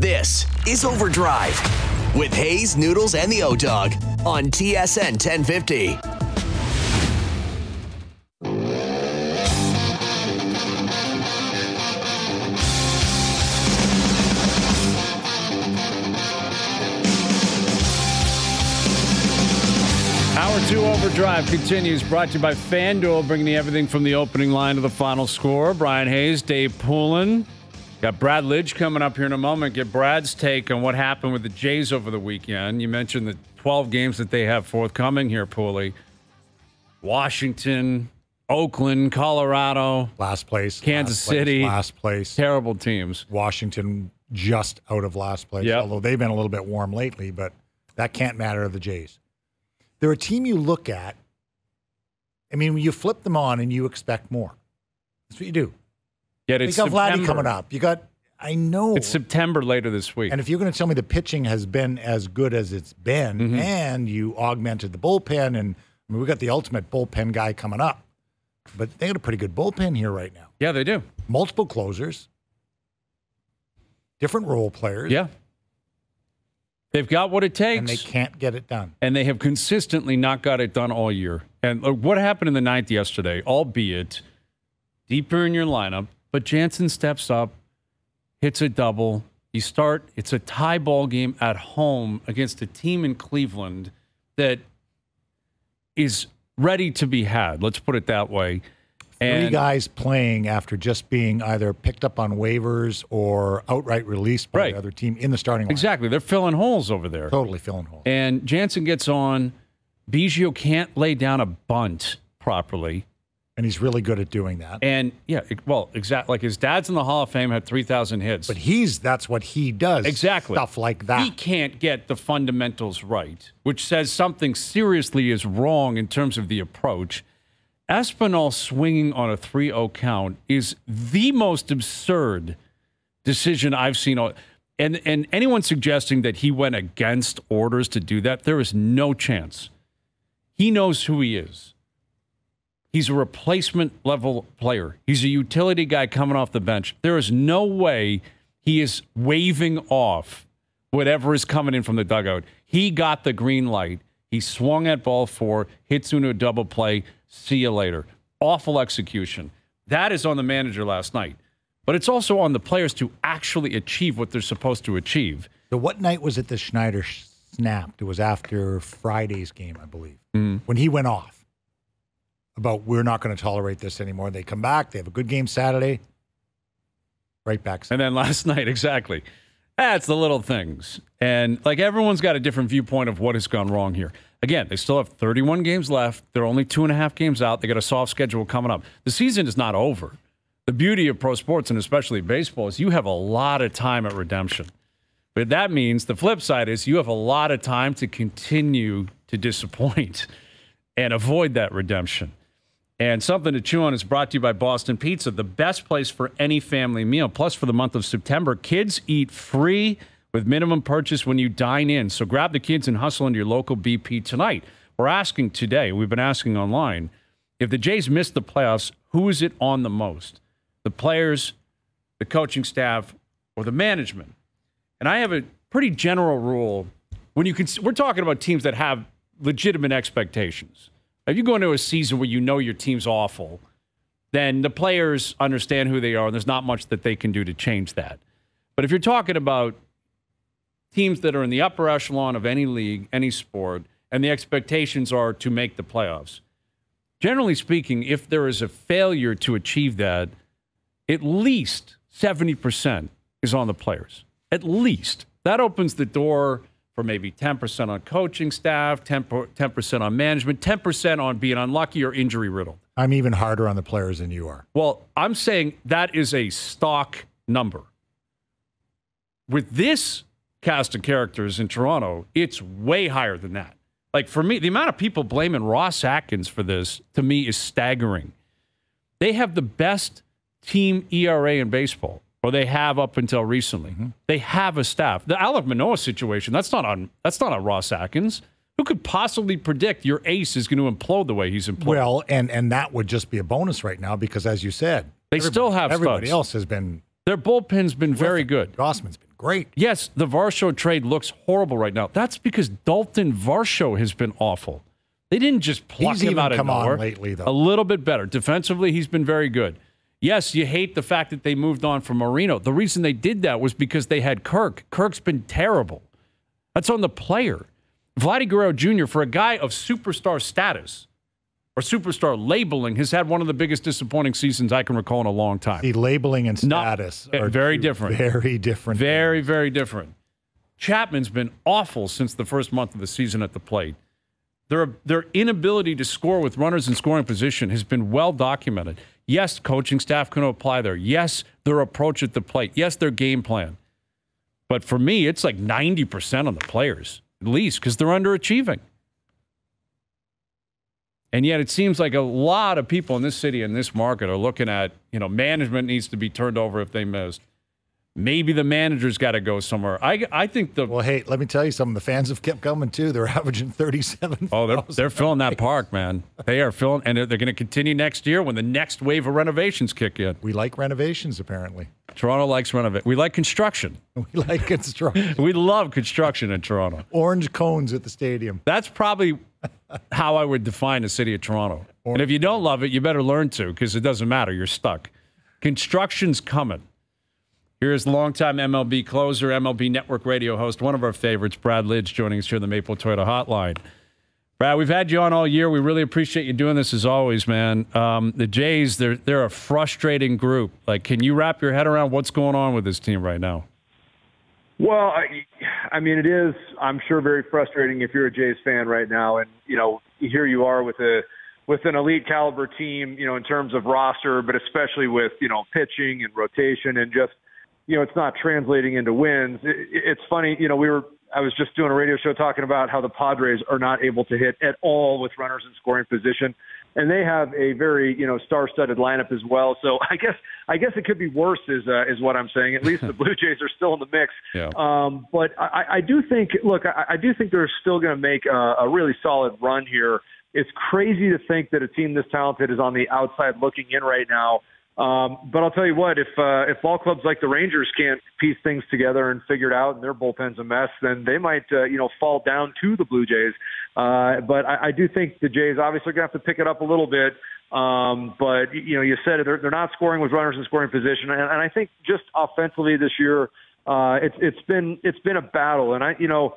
This is Overdrive with Hayes, Noodles, and the O Dog on TSN 1050. Hour two overdrive continues, brought to you by FanDuel, bringing you everything from the opening line to the final score. Bryan Hayes, Dave Poulin. Got Brad Lidge coming up here in a moment. Get Brad's take on what happened with the Jays over the weekend. You mentioned the 12 games that they have forthcoming here, Pooley. Washington, Oakland, Colorado, Last place. Kansas last place, City. last place. terrible teams. Washington just out of last place. Yep. Although they've been a little bit warm lately, but that can't matter to the Jays. They're a team you look at. I mean, you flip them on and you expect more. That's what you do. Yet You it's got Vladdy coming up. You got, I know. It's September later this week. and if you're going to tell me the pitching has been as good as it's been, Mm-hmm. and you augmented the bullpen, and I mean, we got the ultimate bullpen guy coming up, but they got a pretty good bullpen here right now. yeah, they do. Multiple closers, different role players, Yeah. They've got what it takes. and they can't get it done. and they have consistently not got it done all year. And look, what happened in the ninth yesterday, albeit deeper in your lineup, but Jansen steps up, hits a double. You start, it's a tie ball game at home against a team in Cleveland that is ready to be had. Let's put it that way. Three guys playing after just being either picked up on waivers or outright released by Right. the other team in the starting line. exactly, they're filling holes over there. Totally filling holes. And Jansen gets on. Biggio can't lay down a bunt properly. And he's really good at doing that. And yeah, well, exactly. Like his dad's in the Hall of Fame, had 3,000 hits. But he's that's what he does. exactly. Stuff like that. He can't get the fundamentals right, which says something seriously is wrong in terms of the approach. Espinal swinging on a 3 0 count is the most absurd decision I've seen. And, and anyone suggesting that he went against orders to do that, there is no chance. He knows who he is. He's a replacement level player. He's a utility guy coming off the bench. There is no way he is waving off whatever is coming in from the dugout. He got the green light. He swung at ball four, hits into a double play. See you later. Awful execution. That is on the manager last night. But it's also on the players to actually achieve what they're supposed to achieve. So what night was it that Schneider snapped? It was after Friday's game, I believe, Mm-hmm. when he went off about we're not going to tolerate this anymore. They come back. They have a good game Saturday. Right back. And then last night, exactly. That's the little things. And like everyone's got a different viewpoint of what has gone wrong here. Again, they still have 31 games left. They're only two and a half games out. They got a soft schedule coming up. The season is not over. The beauty of pro sports and especially baseball is you have a lot of time at redemption. But that means the flip side is you have a lot of time to continue to disappoint and avoid that redemption. And something to chew on is brought to you by Boston Pizza, the best place for any family meal. Plus, for the month of September, kids eat free with minimum purchase when you dine in. So grab the kids and hustle into your local BP tonight. We're asking today, we've been asking online, if the Jays miss the playoffs, who is it on the most? The players, the coaching staff, or the management? And I have a pretty general rule when you can. We're talking about teams that have legitimate expectations. If you go into a season where you know your team's awful, then the players understand who they are, and there's not much that they can do to change that. But if you're talking about teams that are in the upper echelon of any league, any sport, and the expectations are to make the playoffs, generally speaking, if there is a failure to achieve that, at least 70% is on the players. At least. That opens the door for maybe 10% on coaching staff, 10, 10% on management, 10% on being unlucky or injury riddled. I'm even harder on the players than you are. Well, I'm saying that is a stock number. With this cast of characters in Toronto, it's way higher than that. Like for me, the amount of people blaming Ross Atkins for this to me is staggering. They have the best team ERA in baseball, or they have up until recently. Mm-hmm. They have a staff. The Alek Manoah situation, that's not on that's not on Ross Atkins. Who could possibly predict your ace is going to implode the way he's imploded? Well, and and that would just be a bonus right now because, as you said, They still have everybody studs. else has been Their bullpen's been very good. Gausman's been great. Yes, the Varsho trade looks horrible right now. That's because Dalton Varsho has been awful. They didn't just pluck He's him out of come on nowhere. lately, though. A little bit better. Defensively, he's been very good. Yes, you hate the fact that they moved on from Moreno. The reason they did that was because they had Kirk. Kirk's been terrible. That's on the player. Vladdy Guerrero Jr., for a guy of superstar status or superstar labeling, has had one of the biggest disappointing seasons I can recall in a long time. The labeling and status eh, are very different. Very different. Very, very different. Chapman's been awful since the first month of the season at the plate. Their, their inability to score with runners in scoring position has been well documented. Yes, coaching staff can apply there. Yes, their approach at the plate. Yes, their game plan. But for me, it's like 90% on the players, at least, because they're underachieving. And yet it seems like a lot of people in this city and this market are looking at, you know, management needs to be turned over if they missed. Maybe the manager's got to go somewhere. I, I think the Well, hey, let me tell you something. The fans have kept coming too. They're averaging 37. oh they're they're filling that park, man. They are filling, and they're, they're going to continue next year when the next wave of renovations kick in. We like renovations, apparently. Toronto likes renovate. We like construction. We like construction. We love construction in Toronto. Orange cones at the stadium. That's probably how I would define the city of Toronto. And if you don't love it, you better learn to because it doesn't matter. You're stuck. Construction's coming. Here's longtime MLB closer, MLB Network radio host, one of our favorites, Brad Lidge, joining us here in the Maple Toyota Hotline. Brad, we've had you on all year. We really appreciate you doing this as always, man. Um, the Jays, they're they're a frustrating group. Like, can you wrap your head around what's going on with this team right now? Well, I, I mean, it is. I'm sure very frustrating if you're a Jays fan right now, and you know, here you are with a with an elite caliber team, you know, in terms of roster, but especially with you know pitching and rotation, and just you know, it's not translating into wins. It, it's funny, you know, we were. I was just doing a radio show talking about how the Padres are not able to hit at all with runners in scoring position, and they have a very you know star-studded lineup as well. So I guess I guess it could be worse, is uh, is what I'm saying. At least the Blue Jays are still in the mix. Yeah. Um, but I, I do think, look, I, I do think they're still going to make a, a really solid run here. It's crazy to think that a team this talented is on the outside looking in right now. Um, but I'll tell you what, if uh, if ball clubs like the Rangers can't piece things together and figure it out, and their bullpen's a mess, then they might uh, you know fall down to the Blue Jays. Uh, but I, I do think the Jays obviously are going to have to pick it up a little bit. Um, but you know, you said it, they're, they're not scoring with runners in scoring position, and, and I think just offensively this year, uh, it's it's been it's been a battle. And I, you know,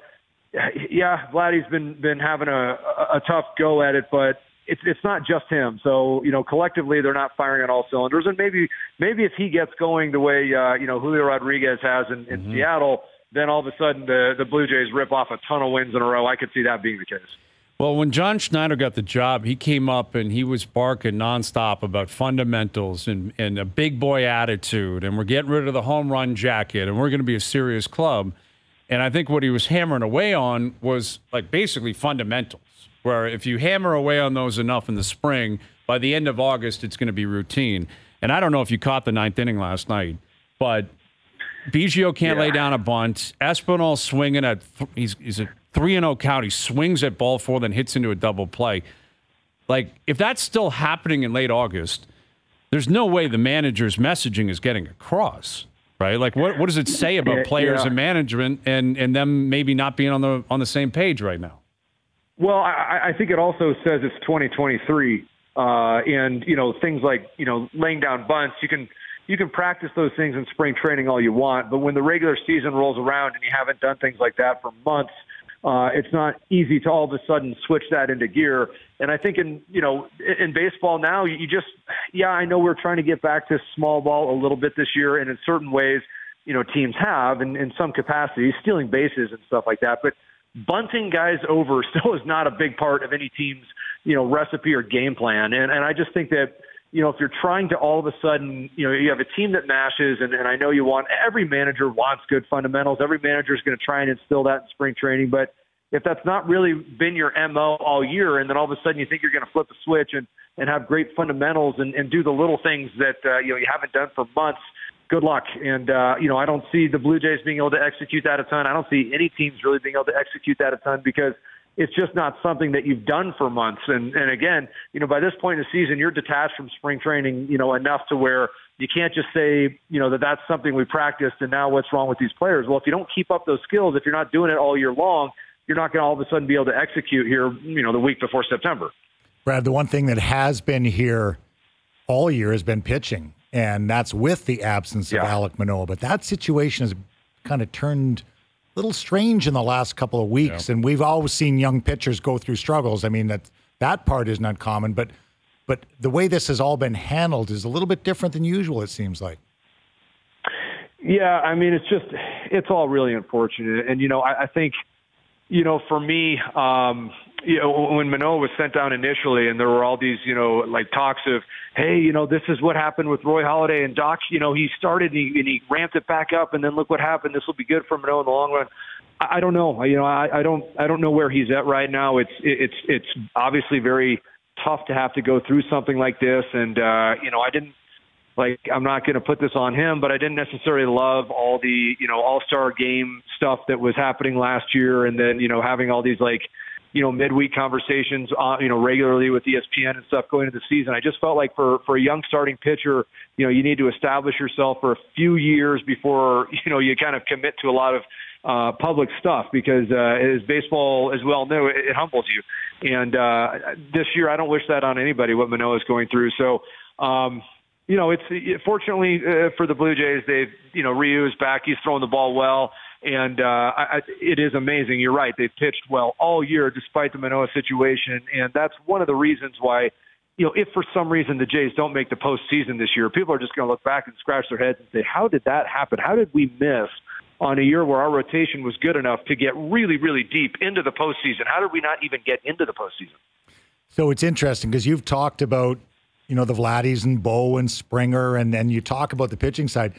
yeah, Vladdy's been been having a, a tough go at it, but it's it's not just him. So you know, collectively they're not firing on all cylinders. And maybe maybe if he gets going the way uh, you know Julio Rodriguez has in, in Mm-hmm. Seattle, then all of a sudden the the Blue Jays rip off a ton of wins in a row. I could see that being the case. Well, when John Schneider got the job, he came up and he was barking nonstop about fundamentals and, and a big boy attitude, and we're getting rid of the home run jacket, and we're going to be a serious club. And I think what he was hammering away on was like basically fundamentals, where if you hammer away on those enough in the spring, by the end of August, it's going to be routine. And I don't know if you caught the ninth inning last night, but Biggio can't lay down a bunt. Espinal swinging at th- he's he's a three and zero count. He swings at ball four, then hits into a double play. Like if that's still happening in late August, there's no way the manager's messaging is getting across, right? Like what what does it say about players yeah. and management and and them maybe not being on the on the same page right now? Well, I, I think it also says it's 2023, uh, and you know things like you know laying down bunts. You can you can practice those things in spring training all you want, but when the regular season rolls around and you haven't done things like that for months, uh, it's not easy to all of a sudden switch that into gear. And I think in you know in baseball now, you just yeah, I know we're trying to get back to small ball a little bit this year, and in certain ways, you know teams have in, in some capacity, stealing bases and stuff like that, but bunting guys over still is not a big part of any team's you know recipe or game plan. And and I just think that you know if you're trying to all of a sudden you know you have a team that mashes and, and I know you want every manager wants good fundamentals. Every manager is going to try and instill that in spring training. But if that's not really been your mo all year and then all of a sudden you think you're going to flip a switch and and have great fundamentals and, and do the little things that uh, you know you haven't done for months good luck. And, uh, you know, I don't see the Blue Jays being able to execute that a ton. I don't see any teams really being able to execute that a ton because it's just not something that you've done for months. And and again, you know, by this point in the season, you're detached from spring training, you know, enough to where you can't just say, you know, that that's something we practiced and now what's wrong with these players? Well, if you don't keep up those skills, if you're not doing it all year long, you're not going to all of a sudden be able to execute here, you know, the week before September. Brad, the one thing that has been here all year has been pitching, and that's with the absence of Alek Manoah. But that situation has kind of turned a little strange in the last couple of weeks, and we've always seen young pitchers go through struggles. I mean that that part is not common, but but the way this has all been handled is a little bit different than usual. It seems like. Yeah, I mean, it's just, it's all really unfortunate. And, you know, I, I think, you know, for me, um, you know, when Manoah was sent down initially and there were all these, you know, like talks of, hey, you know, this is what happened with Roy Halladay and Doc, you know, he started and he, and he ramped it back up and then look what happened. This will be good for Manoah in the long run. I, I don't know. You know, I, I don't, I don't know where he's at right now. It's, it's, it's obviously very tough to have to go through something like this. And, uh, you know, I didn't, like I'm not going to put this on him, but I didn't necessarily love all the you know All Star game stuff that was happening last year, and then you know having all these like you know midweek conversations uh, you know regularly with ESPN and stuff going into the season. I just felt like for for a young starting pitcher, you know you need to establish yourself for a few years before you know you kind of commit to a lot of uh, public stuff because uh, as baseball, as we all know, it, it humbles you. And uh, this year, I don't wish that on anybody what Manoah is going through. So. Um, you know, it's fortunately uh, for the Blue Jays, they've you know Ryu is back. He's throwing the ball well, and uh, I, it is amazing. You're right; they've pitched well all year despite the Manoah situation, and that's one of the reasons why. You know, if for some reason the Jays don't make the postseason this year, people are just going to look back and scratch their heads and say, "How did that happen? How did we miss on a year where our rotation was good enough to get really, really deep into the postseason? How did we not even get into the postseason?" So it's interesting because you've talked about, you know, the Vladdies and Bo and Springer, and then you talk about the pitching side.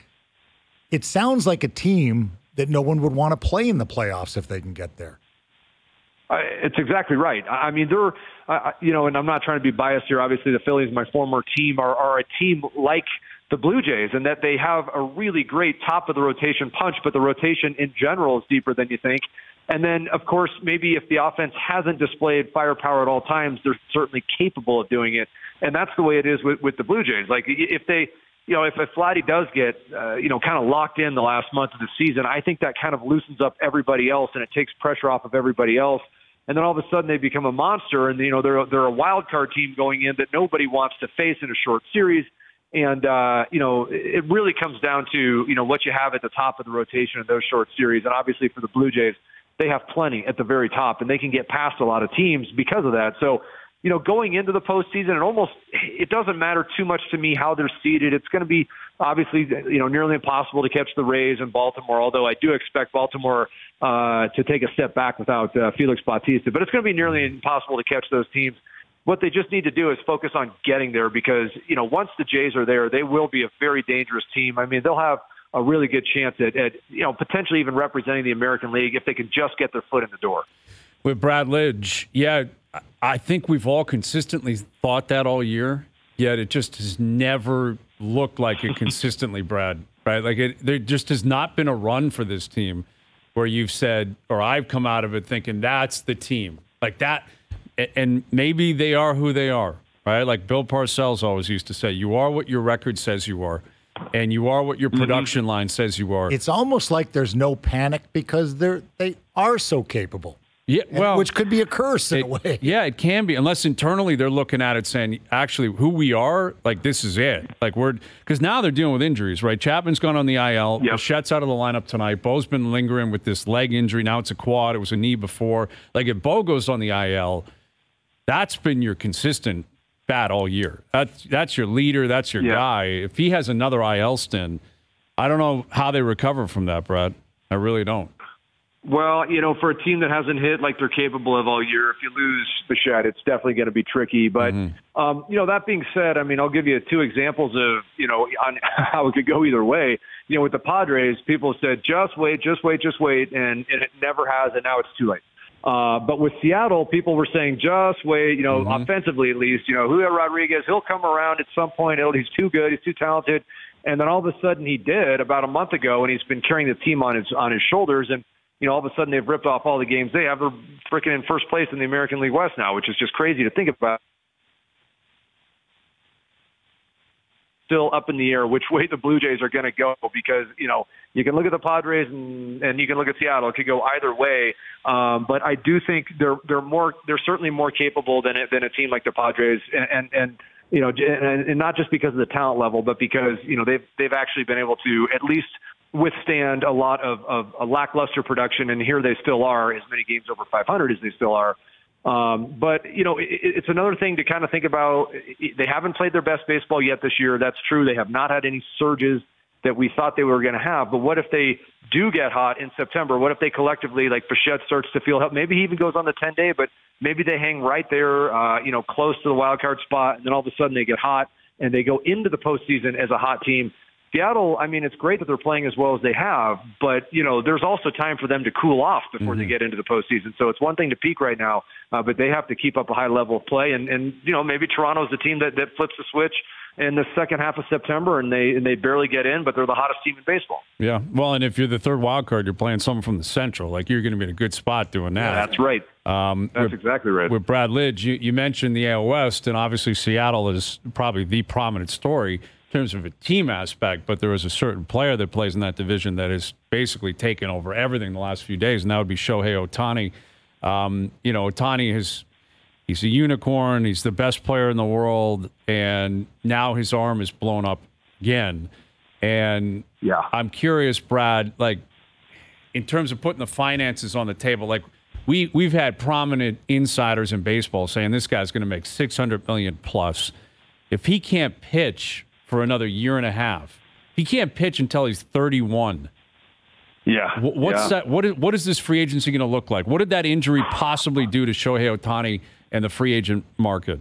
It sounds like a team that no one would want to play in the playoffs if they can get there. Uh, It's exactly right. I mean, they're, uh, you know, and I'm not trying to be biased here. Obviously, the Phillies, my former team, are, are a team like the Blue Jays, and that they have a really great top of the rotation punch, but the rotation in general is deeper than you think. And then, of course, maybe if the offense hasn't displayed firepower at all times, they're certainly capable of doing it. And that's the way it is with, with the Blue Jays. Like if they, you know, if, if Vladdy does get, uh, you know, kind of locked in the last month of the season, I think that kind of loosens up everybody else and it takes pressure off of everybody else. And then all of a sudden they become a monster, and you know they're they're a wild card team going in that nobody wants to face in a short series. And uh, you know it really comes down to you know what you have at the top of the rotation in those short series. And obviously for the Blue Jays, they have plenty at the very top, and they can get past a lot of teams because of that. So you know, going into the postseason, it almost it doesn't matter too much to me how they're seeded. It's going to be obviously you know nearly impossible to catch the Rays in Baltimore. Although I do expect Baltimore uh, to take a step back without uh, Felix Bautista, but it's going to be nearly impossible to catch those teams. What they just need to do is focus on getting there because you know once the Jays are there, they will be a very dangerous team. I mean, they'll have a really good chance at, at you know potentially even representing the American League if they can just get their foot in the door. With Brad Lidge, yeah, I- I think we've all consistently thought that all year, yet it just has never looked like it consistently, Brad. Right? Like it, there just has not been a run for this team where you've said, or I've come out of it thinking that's the team, like that, and maybe they are who they are, right? Like Bill Parcells always used to say, "You are what your record says you are." And you are what your mm-hmm. production line says you are. It's almost like there's no panic because they're they are so capable. Yeah, And- well, which could be a curse in It- a way. Yeah, it can be, unless internally they're looking at it saying, actually, who we are, like this is it. Like we're because now they're dealing with injuries, right? Chapman's gone on the IL. Yep. Bichette's out of the lineup tonight. Bo's been lingering with this leg injury. Now it's a quad. It was a knee before. Like if Bo goes on the IL, that's been your consistent bat all year. That's that's your leader. That's your Yeah. guy. If he has another IL stint, I don't know how they recover from that, Brad. I really don't. Well, you know, for a team that hasn't hit like they're capable of all year, if you lose Bichette, it's definitely going to be tricky. But, um, you know, that being said, I mean, I'll give you two examples of, you know, on how it could go either way. You know, with the Padres, people said, just wait, just wait, just wait. And, and it never has. And now it's too late. Uh, but with Seattle, people were saying, just wait, you know, offensively at least, you know, Julio Rodriguez, he'll come around at some point. He'll, he's too good. He's too talented. And then all of a sudden he did about a month ago, and he's been carrying the team on his on his shoulders. And you know, all of a sudden they've ripped off all the games they have. They're freaking in first place in the American League West now, which is just crazy to think about. Still up in the air which way the Blue Jays are going to go because you know you can look at the Padres and and you can look at Seattle. It could go either way, um, but I do think they're they're more they're certainly more capable than than a team like the Padres and and, and you know, and, and not just because of the talent level, but because you know they've they've actually been able to at least withstand a lot of, of a lackluster production, and here they still are, as many games over 500 as they still are. Um, but you know, it, it's another thing to kind of think about. They haven't played their best baseball yet this year. That's true. They have not had any surges that we thought they were going to have. But what if they do get hot in September? What if they collectively, like Bichette, starts to feel help? Maybe he even goes on the 10 day, but maybe they hang right there, uh, you know, close to the wild card spot, and then all of a sudden they get hot and they go into the postseason as a hot team. Seattle, I mean, it's great that they're playing as well as they have, but you know, there's also time for them to cool off before mm-hmm. they get into the postseason. So it's one thing to peak right now, uh, but they have to keep up a high level of play. And and you know, maybe Toronto's the team that that flips the switch in the second half of September, and they and they barely get in, but they're the hottest team in baseball. Yeah, well, and if you're the third wild card, you're playing someone from the Central. Like you're going to be in a good spot doing that. Yeah, that's right. Um, that's with, exactly right. With Brad Lidge, you, you mentioned the AL West, and obviously Seattle is probably the prominent story terms of a team aspect, but there is a certain player that plays in that division that has basically taken over everything the last few days, and that would be Shohei Ohtani. Um, you know, Ohtani has he's a unicorn. He's the best player in the world, and now his arm is blown up again. And yeah, I'm curious, Brad, like in terms of putting the finances on the table, like we we've had prominent insiders in baseball saying this guy's going to make 600 million plus. If he can't pitch for another year and a half. He can't pitch until he's 31. Yeah. What's yeah. that? What is, what is this free agency going to look like? What did that injury possibly do to Shohei Ohtani and the free agent market?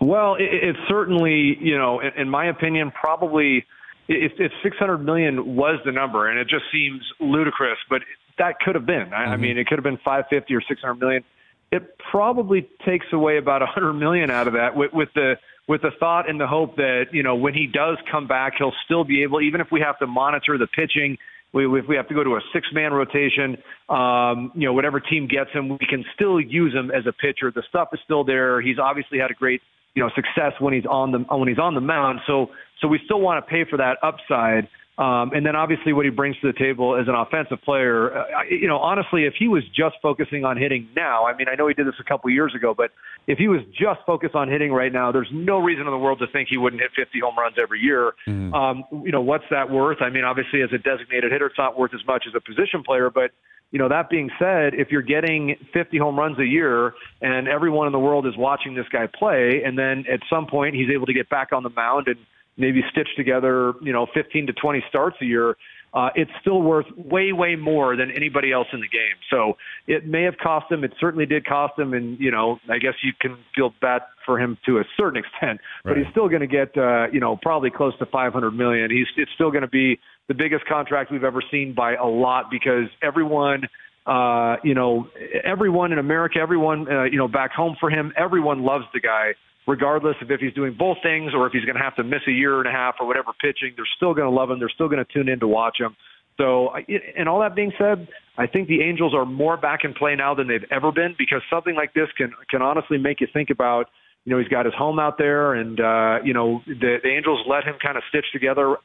Well, it, it certainly, you know, in, in my opinion, probably if, if 600 million was the number, and it just seems ludicrous, but that could have been. I, mm-hmm. I mean, it could have been 550 or 600 million. It probably takes away about 100 million out of that with, with the with the thought and the hope that you know when he does come back, he'll still be able, even if we have to monitor the pitching. We, if we have to go to a six-man rotation, um, you know, whatever team gets him, we can still use him as a pitcher. The stuff is still there. He's obviously had a great, you know, success when he's on the when he's on the mound. So, so we still want to pay for that upside. Um, and then obviously what he brings to the table as an offensive player, uh, you know, honestly, if he was just focusing on hitting now, I mean, I know he did this a couple years ago, but if he was just focused on hitting right now, there's no reason in the world to think he wouldn't hit 50 home runs every year. Mm-hmm. Um, you know, what's that worth? I mean, obviously as a designated hitter, it's not worth as much as a position player, but you know, that being said, if you're getting 50 home runs a year and everyone in the world is watching this guy play, and then at some point he's able to get back on the mound and maybe stitch together, you know, 15 to 20 starts a year, uh, it's still worth way, way more than anybody else in the game. So it may have cost him. It certainly did cost him. And, you know, I guess you can feel bad for him to a certain extent, but right. he's still going to get, uh, you know, probably close to 500 million. He's, it's still going to be the biggest contract we've ever seen by a lot because everyone, uh, you know, everyone in America, everyone, uh, you know, back home for him, everyone loves the guy regardless of if he's doing both things or if he's going to have to miss a year and a half or whatever pitching, they're still going to love him. They're still going to tune in to watch him. So, and all that being said, I think the Angels are more back in play now than they've ever been because something like this can can honestly make you think about. You know, he's got his home out there, and uh, you know the, the Angels let him kind of stitch together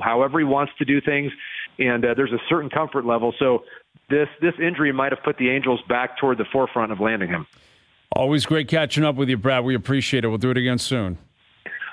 however he wants to do things, and uh, there's a certain comfort level. So this this injury might have put the Angels back toward the forefront of landing him. Always great catching up with you, Brad. We appreciate it. We'll do it again soon.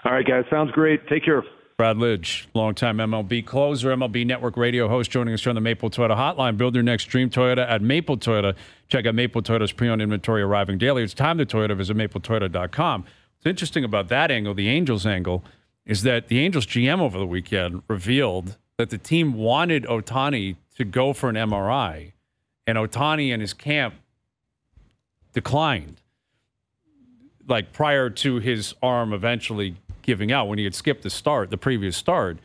All right, guys. Sounds great. Take care. Brad Lidge, longtime MLB closer, MLB Network radio host, joining us here on the Maple Toyota Hotline. Build your next dream Toyota at Maple Toyota. Check out Maple Toyota's pre-owned inventory arriving daily. It's time to Toyota. Visit mapletoyota.com. What's interesting about that angle, the Angels angle, is that the Angels GM over the weekend revealed that the team wanted Ohtani to go for an MRI, and Ohtani and his camp declined like prior to his arm eventually giving out when he had skipped the start, the previous start,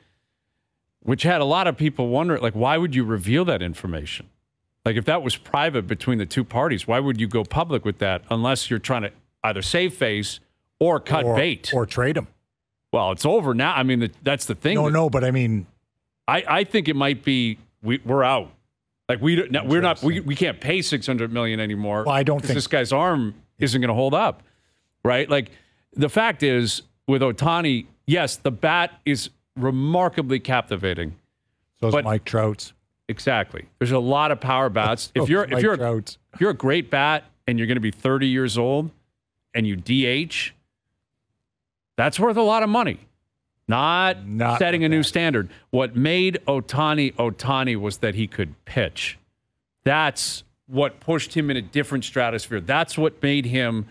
which had a lot of people wondering, like, why would you reveal that information? Like, if that was private between the two parties, why would you go public with that unless you're trying to either save face or cut or, bait or trade him? Well, it's over now. I mean, that's the thing. No, that, no, but I mean, I, I think it might be we, we're out. Like we no, we're not we, we can't pay 600 million anymore. Well, I don't think- this guy's arm isn't going to hold up. Right? Like the fact is with Ohtani, yes, the bat is remarkably captivating. So is But- Mike Trout's. Exactly. There's a lot of power bats. If you're if you're Trout's. if you're a great bat and you're going to be 30 years old and you DH, that's worth a lot of money. Not, Not setting a with new that. standard. What made Ohtani Ohtani was that he could pitch. That's what pushed him in a different stratosphere. That's what made him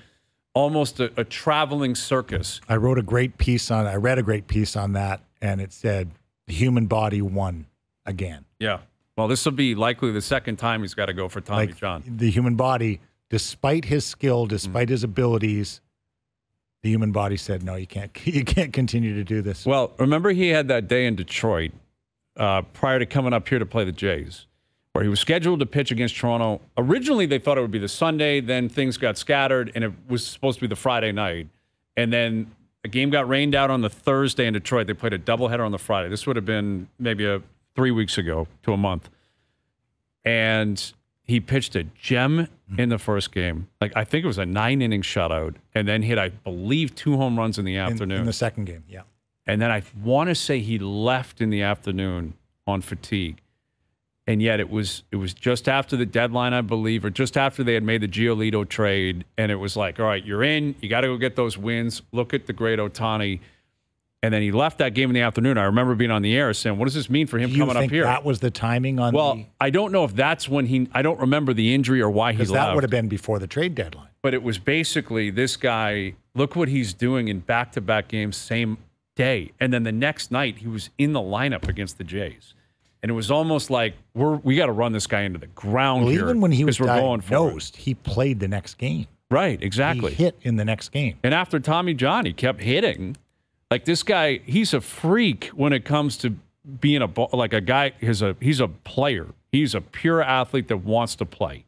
almost a, a traveling circus. I wrote a great piece on. I read a great piece on that, and it said the human body won again. Yeah. Well, this will be likely the second time he's got to go for Tommy like John. the human body, despite his skill, despite mm. his abilities, the human body said, "No, you can't. You can't continue to do this." Well, remember he had that day in Detroit uh, prior to coming up here to play the Jays, where he was scheduled to pitch against Toronto. Originally, they thought it would be the Sunday. Then things got scattered, and it was supposed to be the Friday night. And then a game got rained out on the Thursday in Detroit. They played a doubleheader on the Friday. This would have been maybe a three weeks ago to a month. And he pitched a gem in the first game. Like I think it was a nine inning shutout, and then hit, I believe, two home runs in the in, afternoon. in the second game, yeah. And then I want to say he left in the afternoon on fatigue. And yet it was it was just after the deadline, I believe, or just after they had made the Giolito trade. And it was like, all right, you're in. You got to go get those wins. Look at the great Ohtani. And then he left that game in the afternoon. I remember being on the air saying, what does this mean for him you coming up here? that was the timing on well, the? I don't know if that's when he, I don't remember the injury or why he Because left that would have been before the trade deadline. but it was basically this guy look what he's doing in back-to-back games same day and then the next night he was in the lineup against the jays and it was almost like we're we got to run this guy into the ground Well, here even when he was we're going for it. diagnosed, he played the next game. right He exactly hit in the next game. and after tommy john he kept hitting like this guy he's a freak when it comes to being a like a guy he's a he's a player. He's a pure athlete that wants to play.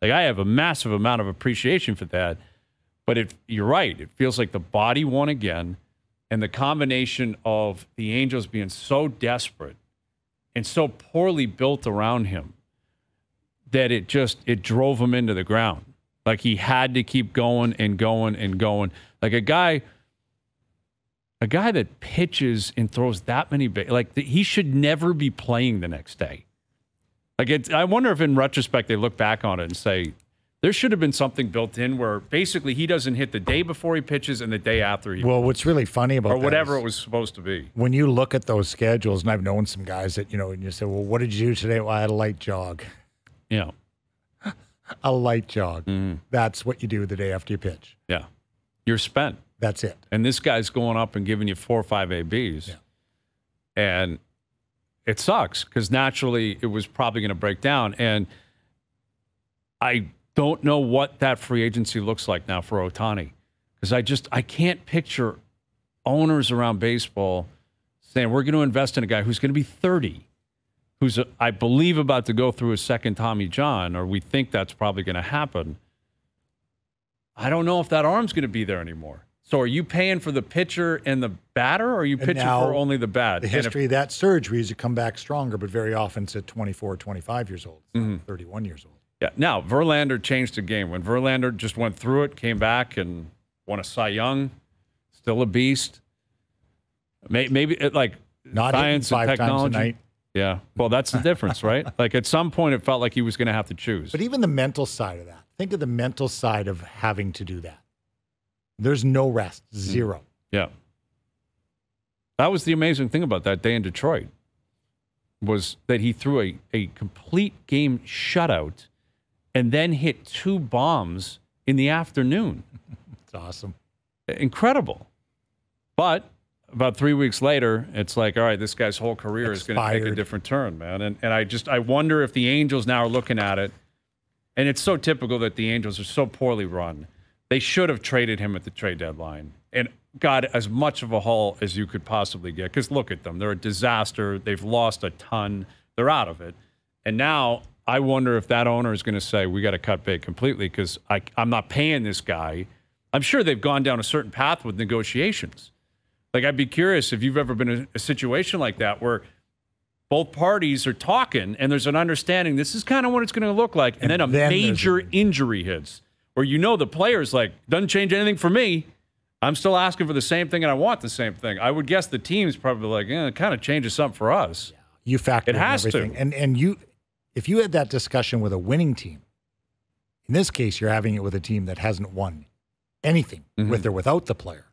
Like i have a massive amount of appreciation for that but it, you're right. It feels like the body won again and the combination of the angels being so desperate and so poorly built around him that it just it drove him into the ground. Like he had to keep going and going and going. Like a guy a guy that pitches and throws that many ba- like th- he should never be playing the next day like it, i wonder if in retrospect they look back on it and say there should have been something built in where basically he doesn't hit the day before he pitches and the day after he Well, what's really funny about or whatever it was supposed to be when you look at those schedules, and I've known some guys that you know, and you say, "Well, what did you do today?" Well, I had a light jog. yeah A light jog. Mm-hmm. That's what you do the day after you pitch. yeah you're spent That's it. and this guy's going up and giving you four or five abs Yeah. and it sucks because naturally it was probably going to break down and i don't know what that free agency looks like now for Ohtani because i just i can't picture owners around baseball saying we're going to invest in a guy who's going to be 30 who's i believe about to go through a second tommy john or we think that's probably going to happen I don't know if that arm's going to be there anymore. So are you paying for the pitcher and the batter, or are you And pitching for only the bat? The And if- history of that surgery is you come back stronger, but very often it's at 24, 25 years old, It's Mm-hmm. 31 years old. yeah. Now Verlander changed the game when Verlander just went through it, came back and won a Cy Young. Still a beast. May- Maybe it, like Not science and five times a technology. night. Yeah. Well, that's the difference, right? Like at some point, it felt like he was going to have to choose. But even the mental side of that, think of the mental side of having to do that. There's no rest, zero. Hmm. Yeah. That was the amazing thing about that day in Detroit was that he threw a, a complete game shutout and then hit two bombs in the afternoon. It's awesome. Incredible. But about three weeks later, it's like, all right, this guy's whole career is going to take a different turn, man. And and I just I wonder if the Angels now are looking at it, and it's so typical that the Angels are so poorly run. They should have traded him at the trade deadline and got as much of a haul as you could possibly get. Because look at them, they're a disaster. They've lost a ton. They're out of it, and now. I wonder if that owner is going to say we got to cut bait completely because I'm not paying this guy. I'm sure they've gone down a certain path with negotiations. Like, I'd be curious if you've ever been in a situation like that where both parties are talking and there's an understanding this is kind of what it's going to look like. And, And then a then major injury hits where you know the player's like, doesn't change anything for me. I'm still asking for the same thing and I want the same thing. I would guess the team's probably like, eh, it kind of changes something for us. You factor It in has to. everything. And and you if you had that discussion with a winning team, in this case you're having it with a team that hasn't won anything Mm-hmm. with or without the player.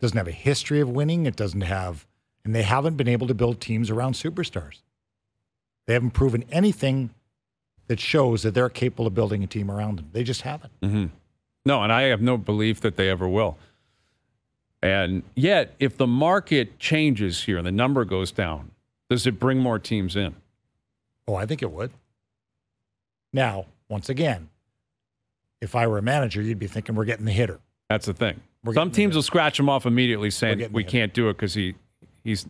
Doesn't have a history of winning, it doesn't have and they haven't been able to build teams around superstars. They haven't proven anything that shows that they're capable of building a team around them. They just haven't. No, and I have no belief that they ever will. And yet, if the market changes here and the number goes down, does it bring more teams in? Oh, I think it would. Now, once again, if I were a manager, you'd be thinking we're getting the hitter. That's the thing. Some teams will scratch him off immediately, saying we can't do it because he he's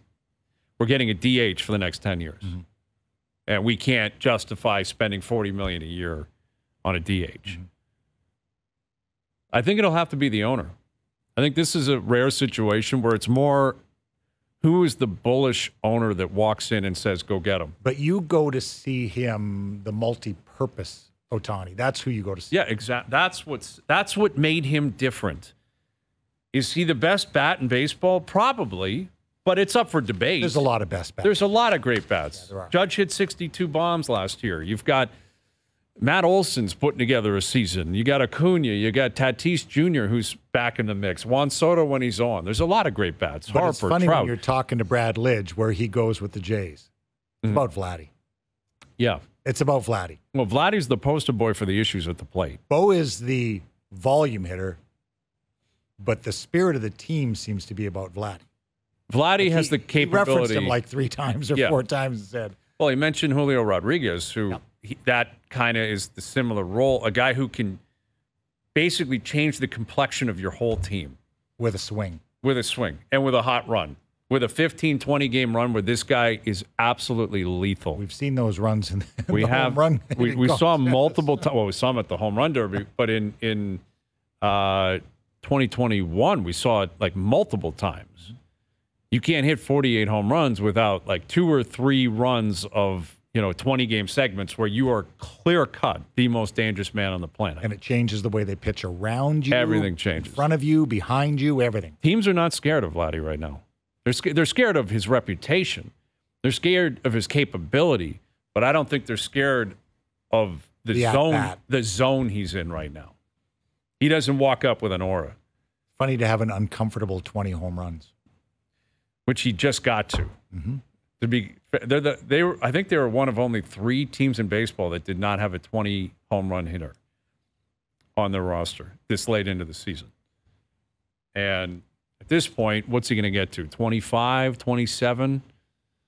we're getting a DH for the next ten years, Mm-hmm. And we can't justify spending forty million a year on a DH. Mm-hmm. I think it'll have to be the owner. I think this is a rare situation where it's more who is the bullish owner that walks in and says, "Go get him." But you go to see him, the multi-purpose Ohtani. That's who you go to see. Yeah, exactly. That's what's that's what made him different. Is he the best bat in baseball? Probably, but it's up for debate. There's a lot of best bets. There's a lot of great bats. there are. Judge hit 62 bombs last year. You've got Matt Olson's putting together a season. You got Acuna. You got Tatis Jr. who's back in the mix. Juan Soto when he's on. There's a lot of great bats. but Harper, it's funny Trout. when you're talking to Brad Lidge where he goes with the Jays. It's Mm-hmm. about Vladdy. yeah. It's about Vladdy. Well, Vladdy's the poster boy for the issues at the plate. Bo is the volume hitter, but the spirit of the team seems to be about Vladdy. Vladdy has the He referenced capability. him like three times or Yeah. four times and said, Well, he mentioned Julio Rodriguez, who he, that kind of is the similar role, a guy who can basically change the complexion of your whole team with a swing. with a swing and with a hot run, with a 15, 20 game run where this guy is absolutely lethal. We've seen those runs in the we home have run. we, we saw him multiple times. Well, we saw him at the home run derby, but in in uh, 2021, we saw it like multiple times. You can't hit 48 home runs without like two or three runs of you know 20 game segments where you are clear cut the most dangerous man on the planet. and it changes the way they pitch around you. Everything changes. In front of you, behind you, everything. Teams are not scared of Vladdy right now. They're sca- they're scared of his reputation. They're scared of his capability, but I don't think they're scared of the, The zone the zone he's in right now. He doesn't walk up with an aura, Funny to have an uncomfortable 20 home runs. Which he just got to. Mm-hmm. To be they're the they were I think they were one of only 3 teams in baseball that did not have a 20 home run hitter on their roster this late into the season. And at this point, what's he going to get to? 25, 27?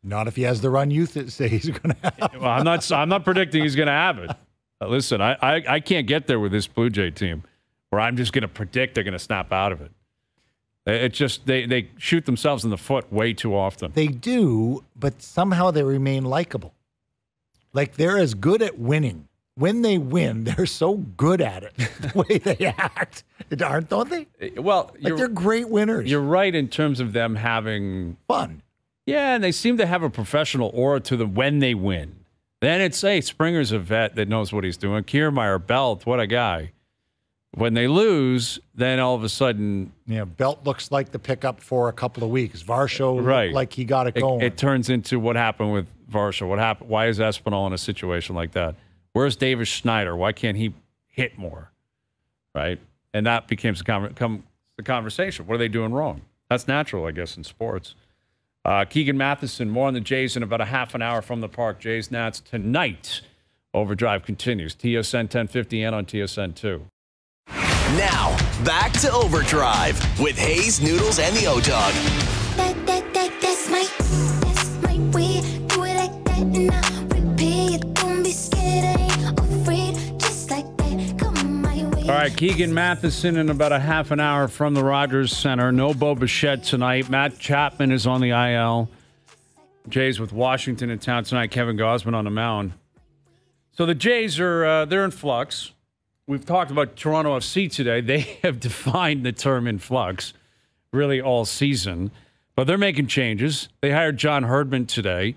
Not if he has the run you th- say he's going to have. Well, I'm not. I'm not predicting he's going to have it. Uh, listen, I, I I can't get there with this Blue Jay team, where I'm just going to predict they're going to snap out of it. It just they they shoot themselves in the foot way too often. They do, but somehow they remain likable. Like they're as good at winning. When they win, they're so good at it, the way they act. Aren't, don't they? Eh, well, Like they're great winners. you're right in terms of them having fun. yeah, and they seem to have a professional aura to them when they win. Then it's hey, Springer's a vet that knows what he's doing. Kiermaier, Belt, what a guy. When they lose, then all of a sudden Yeah, Belt looks like the pickup for a couple of weeks. Varsho looked right. like he got it it, going. it turns into what happened with Varsho. What happened? Why is Espinal in a situation like that? Where's Davis Schneider? Why can't he hit more? Right, and that becomes the, come, the conversation. What are they doing wrong? That's natural, I guess, in sports. Uh, Keegan Matheson, more on the Jays in about a half an hour from the park. Jays Nats tonight. Overdrive continues. TSN 1050 and on TSN 2. Now, back to Overdrive with Hayes, Noodles, and the O Dog. That, that, that, that's my, that's my way. Do it like that and I repeat. Don't be scared, I ain't afraid. Just like that, come my way. All right, Keegan Matheson in about a half an hour from the Rogers Center. No Bo Bichette tonight. Matt Chapman is on the IL. Jays with Washington in town tonight. Kevin Gausman on the mound. So the Jays are uh, they're in flux. We've talked about Toronto FC today. They have defined the term in flux really all season, but they're making changes. They hired John Herdman today,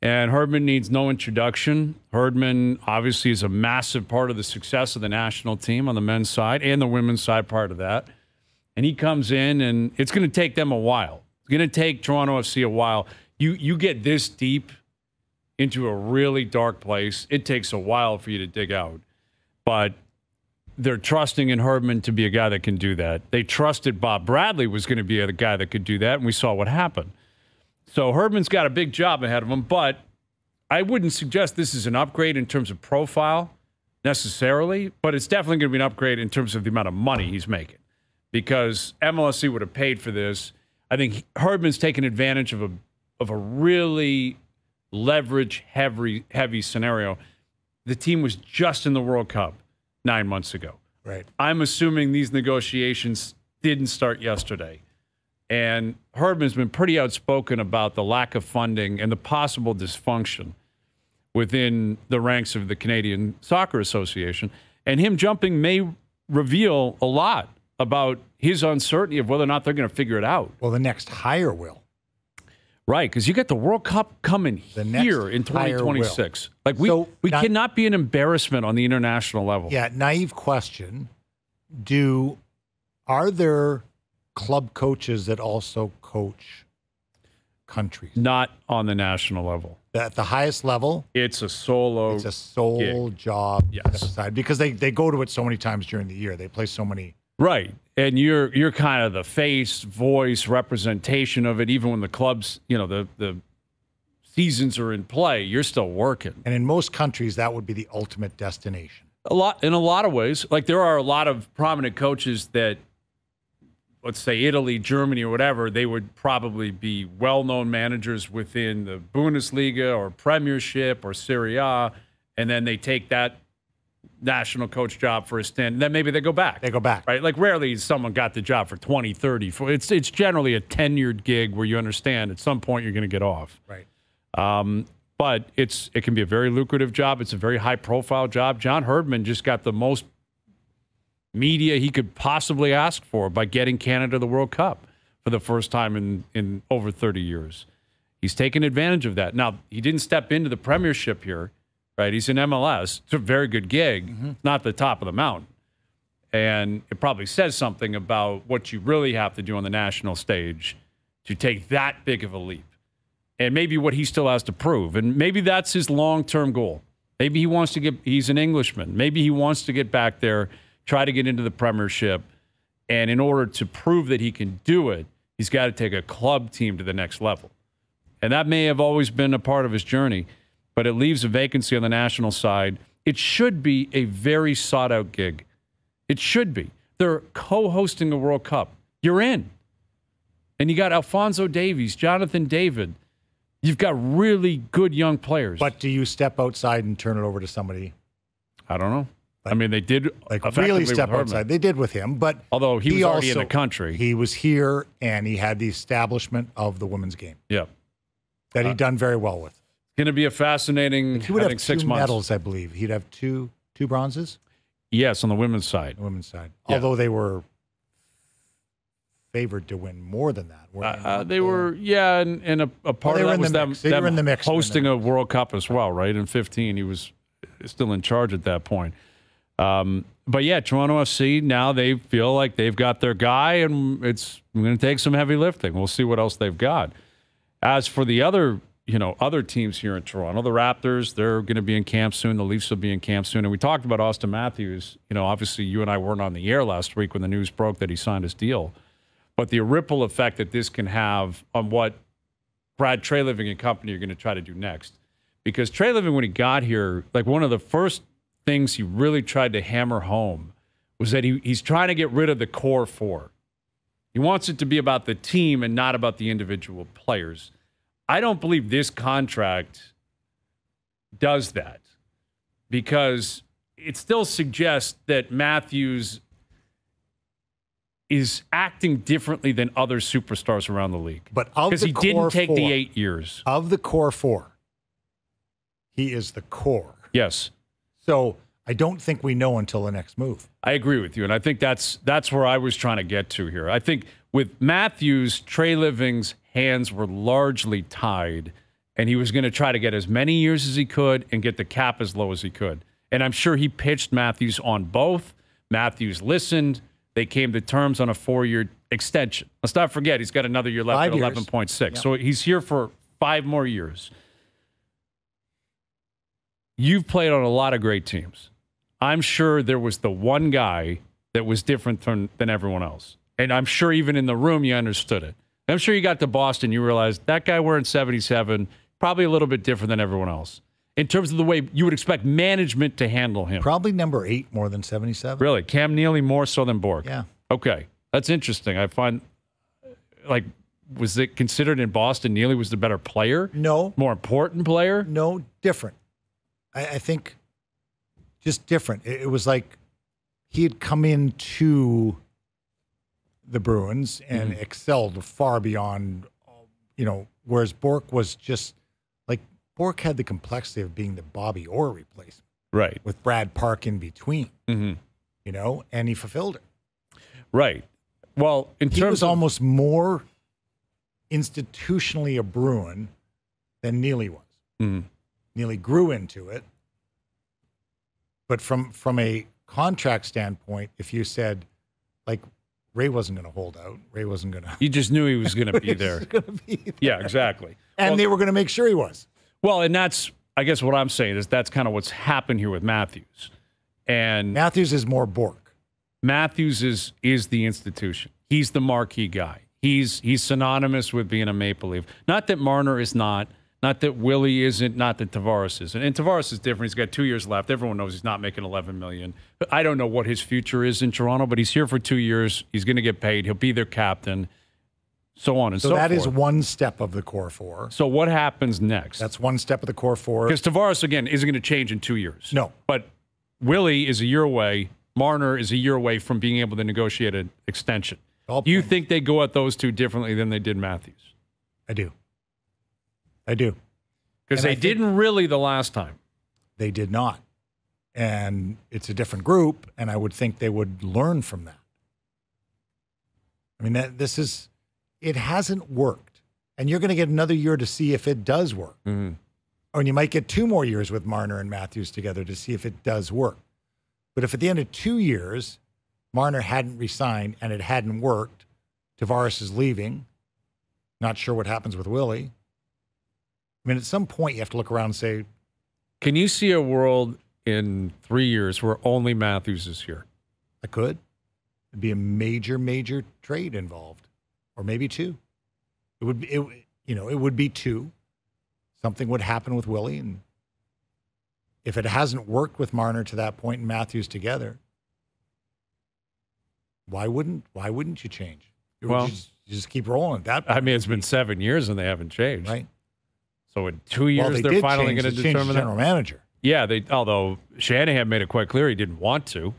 And Herdman needs no introduction. Herdman obviously is a massive part of the success of the national team on the men's side and the women's side part of that. And he comes in, and it's going to take them a while. It's going to take Toronto FC a while. You you get this deep into a really dark place. It takes a while for you to dig out, but they're trusting in Herdman to be a guy that can do that. They trusted Bob Bradley was going to be a guy that could do that, and we saw what happened. So Herdman's got a big job ahead of him, but I wouldn't suggest this is an upgrade in terms of profile necessarily, but it's definitely going to be an upgrade in terms of the amount of money he's making because MLSE would have paid for this. I think Herdman's taken advantage of a of a really leverage heavy heavy scenario. The team was just in the World Cup nine months ago. Right. I'm assuming these negotiations didn't start yesterday. And Herdman's been pretty outspoken about the lack of funding and the possible dysfunction within the ranks of the Canadian Soccer Association. And him jumping may reveal a lot about his uncertainty of whether or not they're going to figure it out. Well, the next hire will. Right, because you get the World Cup coming The here in 2026. Like we, So, we not- cannot be an embarrassment on the international level. Yeah, naive question. Do are there club coaches that also coach countries Not on the national level. at the highest level? It's a solo. It's a sole job Yes. because they, they go to it so many times during the year. They play so many. Right. And you're you're kind of the face, voice, representation of it, even when the clubs, you know, the the seasons are in play, you're still working. And in most countries, that would be the ultimate destination. A lot in a lot of ways. Like there are a lot of prominent coaches that let's say Italy, Germany, or whatever, they would probably be well known managers within the Bundesliga or Premiership or Serie A, and then they take that national coach job for a stint, and then maybe they go back. They go back. right? Like rarely someone got the job for 20, 30. For, it's it's generally a tenured gig where you understand at some point you're going to get off. Right. Um, but it's it can be a very lucrative job. It's a very high profile job. John Herdman just got the most media he could possibly ask for by getting Canada the World Cup for the first time in in over 30 years. He's taken advantage of that. Now he didn't step into the Premiership here, right? He's in MLS. It's a very good gig, It's not the top of the mountain. And it probably says something about what you really have to do on the national stage to take that big of a leap. And maybe what he still has to prove. And maybe that's his long term goal. Maybe he wants to get, he's an Englishman. Maybe he wants to get back there, try to get into the Premiership. And in order to prove that he can do it, he's got to take a club team to the next level. And that may have always been a part of his journey, but it leaves a vacancy on the national side. It should be a very sought out gig. It should be. They're co hosting a World Cup. You're in. And you got Alfonso Davies, Jonathan David. You've got really good young players. But do you step outside and turn it over to somebody I don't know. I mean, they did like really step outside? They did with him, but Although he was already in the country. He was here and he had the establishment of the women's game Yeah. that Uh, he done very well with. Going to be a fascinating, He would I have think, two six months. medals, I believe. He'd have two two bronzes Yes, on the women's side. the women's side, Yeah. although they were favored to win more than that. Uh, uh, they were, yeah, and, and a, a part they of that in was the them. They were them in the mix. They were in the hosting a World Cup as well, right? In 15, he was still in charge at that point. Um, but yeah, Toronto FC now they feel like they've got their guy, and it's going to take some heavy lifting. We'll see what else they've got. As for the other, you know, other teams here in Toronto, the Raptors, they're going to be in camp soon. The Leafs will be in camp soon. And we talked about Auston Matthews. You know, obviously you and I weren't on the air last week when the news broke that he signed his deal. But the ripple effect that this can have on what Brad Treliving and company are going to try to do next. Because Trey Living, when he got here, like one of the first things he really tried to hammer home was that he, he's trying to get rid of the core four. He wants it to be about the team and not about the individual players. I don't believe this contract does that because it still suggests that Matthews is acting differently than other superstars around the league. But because he didn't take four, the eight years. of the core four. He is the core. Yes. So I don't think we know until the next move. I agree with you, and I think that's that's where I was trying to get to here. I think with Matthews, Treliving's hands were largely tied and he was going to try to get as many years as he could and get the cap as low as he could. And I'm sure he pitched Matthews on both. Matthews listened. They came to terms on a four-year extension. Let's not forget he's got another year left Five at years. 11.6. So he's here for five more years. You've played on a lot of great teams. I'm sure there was the one guy that was different than, than everyone else. And I'm sure even in the room you understood it. I'm sure you got to Boston, you realized that guy wearing 77, probably a little bit different than everyone else. In terms of the way you would expect management to handle him. Probably number eight more than 77. Really? Cam Neely more so than Bourque? Yeah. Okay. That's interesting. I find, like, was it considered in Boston Neely was the better player? No, More important player? no, different. I, I think just different. It, it was like he had come into the Bruins and Mm-hmm. excelled far beyond, you know, whereas Bourque was just like Bourque had the complexity of being the Bobby Orr replacement Right. with Brad Park in between, hmm you know, and he fulfilled it. Right. Well, in He terms was of, almost more institutionally a Bruin than Neely was. Mhm. Neely grew into it. But from from a contract standpoint, if you said like Ray wasn't going to hold out, Ray wasn't going to you just knew he was going to be there. be there. Yeah, exactly. and well, they were going to make sure he was. well, and that's I guess what I'm saying is that's kind of what's happened here with Matthews. And Matthews is more Bourque. Matthews is is the institution. He's the marquee guy. He's he's synonymous with being a Maple Leaf. Not that Marner is not. Not that Willie isn't. Not that Tavares isn't. And Tavares is different. He's got two years left. Everyone knows he's not making 11 million. I don't know what his future is in Toronto, but he's here for two years. He's going to get paid. He'll be their captain. So on and So, forth. so, that is forth. one step of the core four. So what happens next? That's one step of the core four. Because Tavares again isn't going to change in two years. No. but Willie is a year away. Marner is a year away from being able to negotiate an extension. All Do you think they go at those two differently than they did Matthews? I do. I do. Because they didn't really the last time. They did not. And it's a different group, and I would think they would learn from that. I mean, that, this is, it hasn't worked. And you're going to get another year to see if it does work. Mm-hmm. Or you might get two more years with Marner and Matthews together to see if it does work. But if at the end of two years, Marner hadn't resigned and it hadn't worked, Tavares is leaving, not sure what happens with Willie. I mean, at some point, you have to look around and say, Can you see a world in three years where only Matthews is here? I could. It'd be a major, major trade involved, or maybe two. It would be, it, you know, it would be two. Something would happen with Willie, and if it hasn't worked with Marner to that point and Matthews together, why wouldn't why wouldn't you change? You Well- just, just keep rolling at that. I mean, it's been seven years and they haven't changed. right. So in two years, well, they they're finally going to the determine that. general manager. Yeah, they. Although Shanahan made it quite clear he didn't want to.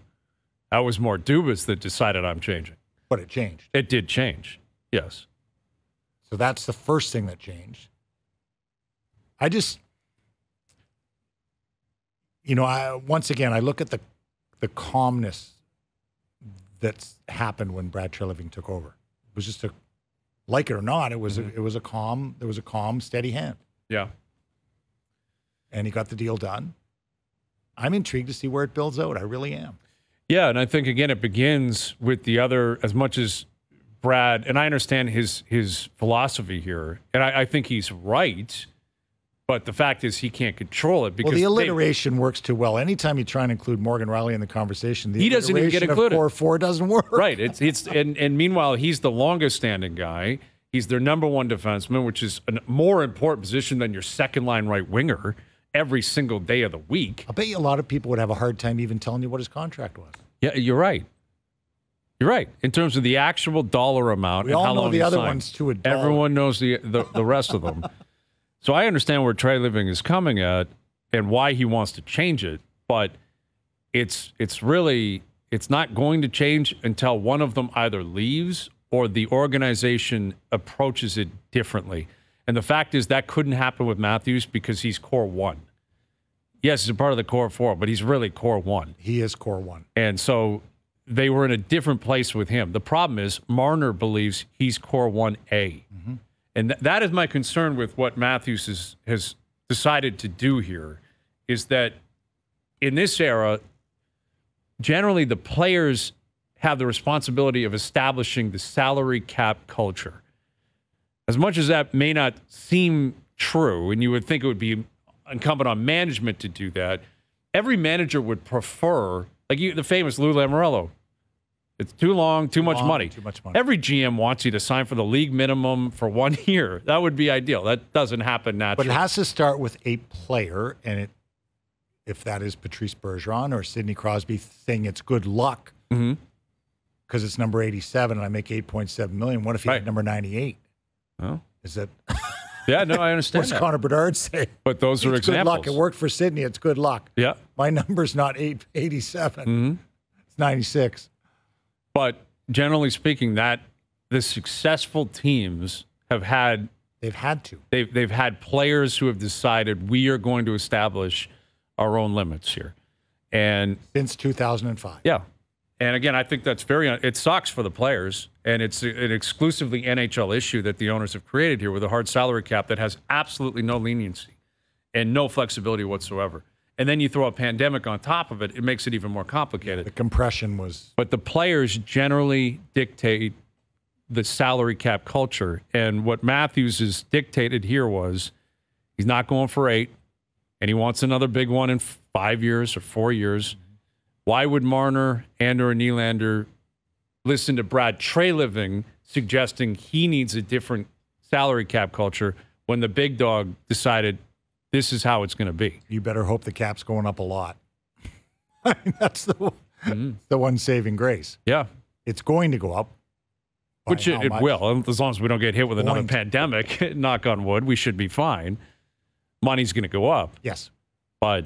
That was more Dubas that decided I'm changing. but it changed. It did change. Yes. So that's the first thing that changed. I just, you know, I once again I look at the the calmness that's happened when Brad Treliving took over. It was just a, like it or not, it was a, mm-hmm. it was a calm. There was a calm, steady hand, Yeah. and he got the deal done. I'm intrigued to see where it builds out. I really am. Yeah, and I think again it begins with the other as much as Brad and I understand his his philosophy here, and I, I think he's right. But the fact is he can't control it because Well, the they- alliteration works too well. Anytime you try and include Morgan Rielly in the conversation, the He doesn't even get included. Core four doesn't work. right. It's it's and and meanwhile he's the longest standing guy. He's their number one defenseman, which is a more important position than your second line right winger every single day of the week. I bet you a lot of people would have a hard time even telling you what his contract was. Yeah, you're right. You're right. In terms of the actual dollar amount, We and all how know long the other signed. ones to a dollar. Everyone knows the, the the rest of them. So I understand where Treliving is coming at and why he wants to change it, but it's it's really it's not going to change until one of them either leaves or the organization approaches it differently. And the fact is that couldn't happen with Matthews because he's core one. Yes, he's a part of the core four, but he's really core one. He is core one. And so they were in a different place with him. The problem is Marner believes he's core 1A. Mm-hmm. And th- that is my concern with what Matthews is, has decided to do here is that in this era, generally the players have the responsibility of establishing the salary cap culture. As much as that may not seem true, and you would think it would be incumbent on management to do that, every manager would prefer, like you, the famous Lou Lamoriello. It's too long, too much long, money. too much money. Every GM wants you to sign for the league minimum for one year. That would be ideal. That doesn't happen naturally. But it has to start with a player, and it if that is Patrice Bergeron or Sidney Crosby saying it's good luck mm-hmm. Because it's number 87 and I make 8.7 million. What if he Right. had number 98? Oh. Is that yeah, no, I understand what's that. Connor Bedard say? But those are it's good luck. It worked for Sidney. It's good luck. Yeah. My number's not 8, 87. Mm-hmm. It's 96. But generally speaking, that the successful teams have had They've had to. they've they've had players who have decided we are going to establish our own limits here. And Since 2005. yeah. And again, I think that's very it sucks for the players and it's an exclusively NHL issue that the owners have created here with a hard salary cap that has absolutely no leniency and no flexibility whatsoever. And then you throw a pandemic on top of it, it makes it even more complicated. The compression was But the players generally dictate the salary cap culture. And what Matthews has dictated here was he's not going for eight, and he wants another big one in five years or four years. Why would Marner and or Nylander listen to Brad Treliving suggesting he needs a different salary cap culture when the big dog decided this is how it's going to be? you better hope the cap's going up a lot. I mean, that's the one, Mm-hmm. the one saving grace. Yeah. It's going to go up. Which it, it will, as long as we don't get hit with another Going to. pandemic. knock on wood, we should be fine. Money's going to go up, Yes. but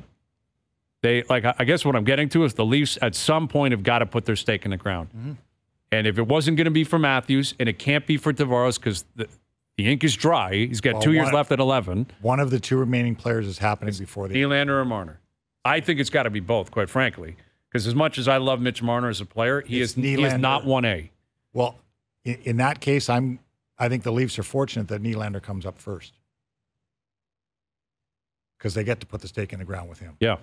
they like. I guess what I'm getting to is the Leafs at some point have got to put their stake in the ground. Mm-hmm. And if it wasn't going to be for Matthews, and it can't be for Tavares because the, the ink is dry, he's got Well, two years left at 11. One of the two remaining players is happening before the Nylander or Marner. I think it's got to be both, quite frankly. Because as much as I love Mitch Marner as a player, he It's is he is not one A. Well, in, in that case, I'm. I think the Leafs are fortunate that Nylander comes up first because they get to put the stake in the ground with him. Yeah.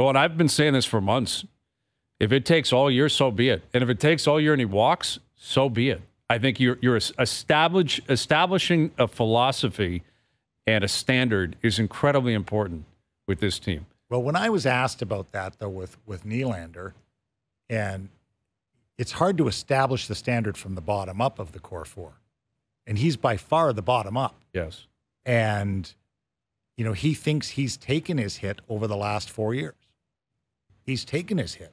Well, and I've been saying this for months. If it takes all year, so be it. And if it takes all year and he walks, so be it. I think you're you're establish, establishing a philosophy and a standard is incredibly important with this team. Well, when I was asked about that though with with Nylander, and it's hard to establish the standard from the bottom up of the core four, and he's by far the bottom up. Yes. and you know he thinks he's taken his hit over the last four years. He's taken his hit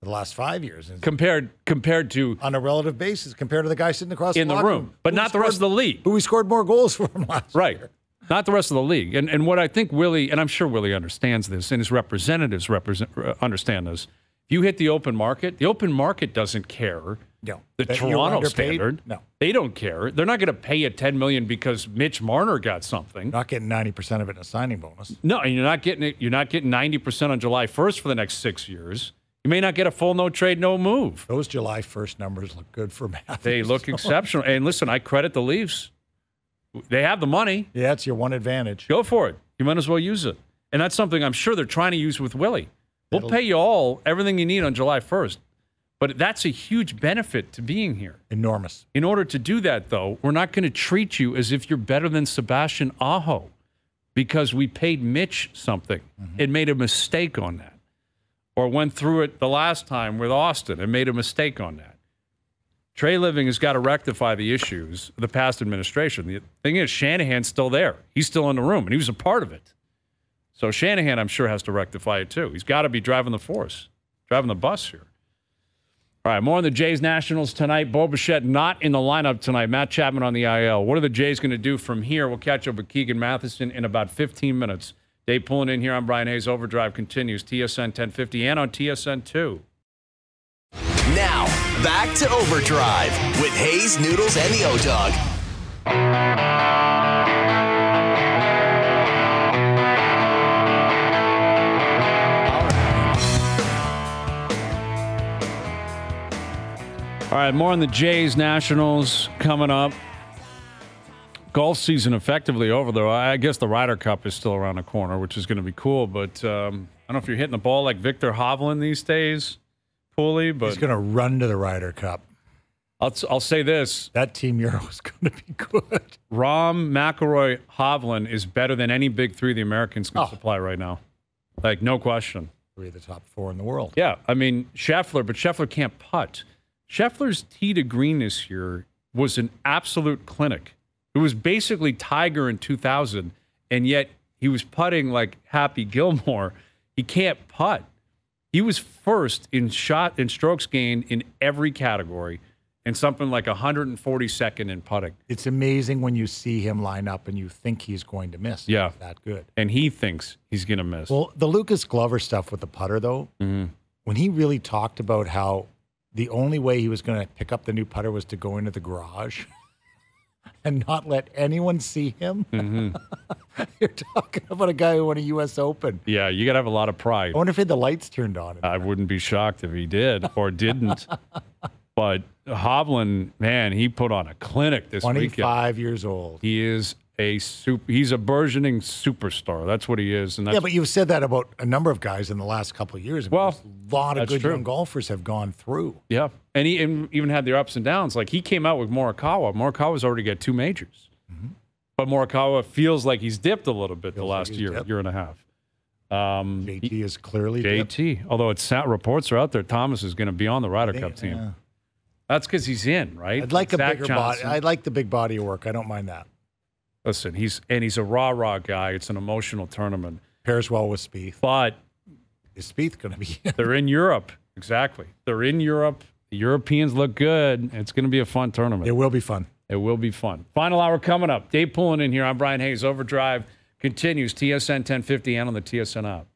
for the last five years Compared compared to on a relative basis compared to the guy sitting across in the locker room, but not the rest of the league. Who scored more goals for him last Right. year. Not the rest of the league. And and what I think Willie, and I'm sure Willie understands this, and his representatives represent, uh, understand this. If you hit the open market, the open market doesn't care. No. The That Toronto standard. No. They don't care. They're not going to pay you 10 million because Mitch Marner got something. Not getting ninety percent of it in a signing bonus. No, and you're not getting it. You're not getting 90% on July 1st for the next six years. You may not get a full no trade, no move. Those July first numbers look good for Matthews. They look exceptional. And listen, I credit the Leafs. They have the money. Yeah, it's your one advantage. Go for it. You might as well use it. And that's something I'm sure they're trying to use with Willie. We'll That'll- pay you all everything you need on July 1st. But that's a huge benefit to being here. Enormous. In order to do that, though, we're not going to treat you as if you're better than Sebastian Aho because we paid Mitch something mm-hmm. and made a mistake on that. Or went through it the last time with Auston and made a mistake on that. Treliving has got to rectify the issues of the past administration. The thing is, Shanahan's still there. He's still in the room, and he was a part of it. So Shanahan, I'm sure, has to rectify it too. He's got to be driving the force, driving the bus here. All right, more on the Jays Nationals tonight. Bo Bichette not in the lineup tonight. Matt Chapman on the IL. What are the Jays going to do from here? We'll catch up with Keegan Matheson in about 15 minutes. Dave Poulin in here. I'm Bryan Hayes. Overdrive continues. TSN 1050 and on TSN 2. Now, back to Overdrive with Hayes, Noodles, and the O Dog. All right, more on the Jays Nationals coming up. golf season effectively over, though. I guess the Ryder Cup is still around the corner, which is going to be cool. But um, I don't know if you're hitting the ball like Viktor Hovland these days, Pooley. But he's going to run to the Ryder Cup. I'll, I'll say this That Team Euro is going to be good. Rahm, McIlroy, Hovland is better than any big three the Americans can Oh. supply right now. Like, no question. Three of the top four in the world. Yeah, I mean Scheffler, but Scheffler can't putt. Scheffler's tee to green this year was an absolute clinic. It was basically Tiger in 2000, and yet he was putting like Happy Gilmore. He can't putt. He was first in shot and strokes gained in every category, and something like 142nd in putting. It's amazing when you see him line up and you think he's going to miss. Yeah. He's that good. And he thinks he's going to miss. Well, the Lucas Glover stuff with the putter, though, mm-hmm. when he really talked about how the only way he was going to pick up the new putter was to go into the garage and not let anyone see him. Mm-hmm. You're talking about a guy who won a U.S. Open. yeah, you got to have a lot of pride. I wonder if he had the lights turned on. I wouldn't be shocked if he did or didn't. but Hovland, man, he put on a clinic this weekend. 25 years old. He is a super. He's a burgeoning superstar. That's what he is, and that's Yeah, but you've said that about a number of guys in the last couple of years. I mean, Well, a lot of good true. young golfers have gone through. yeah. And he even had their ups and downs. Like he came out with Morikawa. Morikawa's already got two majors, but Morikawa feels like he's dipped a little bit the Mm-hmm. Feels like last he's year, dipped. year and a half. Um, JT is clearly dipped. JT. Although it's reports are out there, Thomas is going to be on the Ryder think- Cup team. yeah. That's because he's in, right? I'd like a Zach bigger Johnson. body. I'd like the big body of work. I don't mind that. Listen, he's and he's a rah rah guy. It's an emotional tournament, Pairs well with Spieth. but Is Spieth going to be? they're in Europe. Exactly, they're in Europe. The Europeans look good. It's going to be a fun tournament. it will be fun. It will be fun. Final hour coming up. Dave Poulin in here. I'm Bryan Hayes. Overdrive continues. TSN 1050 and on the TSN app.